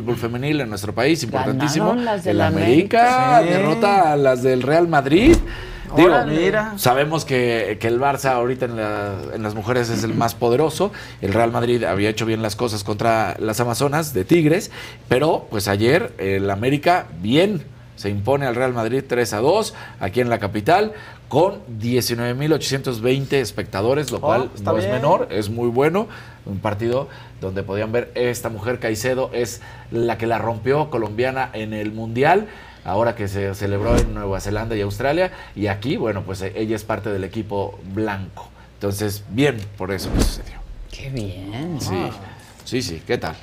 fútbol femenil en nuestro país, importantísimo. Las el América América. Sí. derrota a las del Real Madrid. Digo, Órale. Mira. sabemos que, que el Barça ahorita en, la- en las mujeres es el más poderoso. El Real Madrid había hecho bien las cosas contra las Amazonas de Tigres, pero pues ayer el América bien se impone al Real Madrid 3 a 2 aquí en la capital con 19.820 espectadores, lo Oh, cual no es menor, es muy bueno. Un partido donde podían ver esta mujer Caicedo es la que la rompió colombiana en el Mundial. Ahora que se celebró en Nueva Zelanda y Australia, y aquí, bueno, pues eh, ella es parte del equipo blanco. Entonces, bien por eso que sucedió. Qué bien. Sí, sí, sí, ¿qué tal?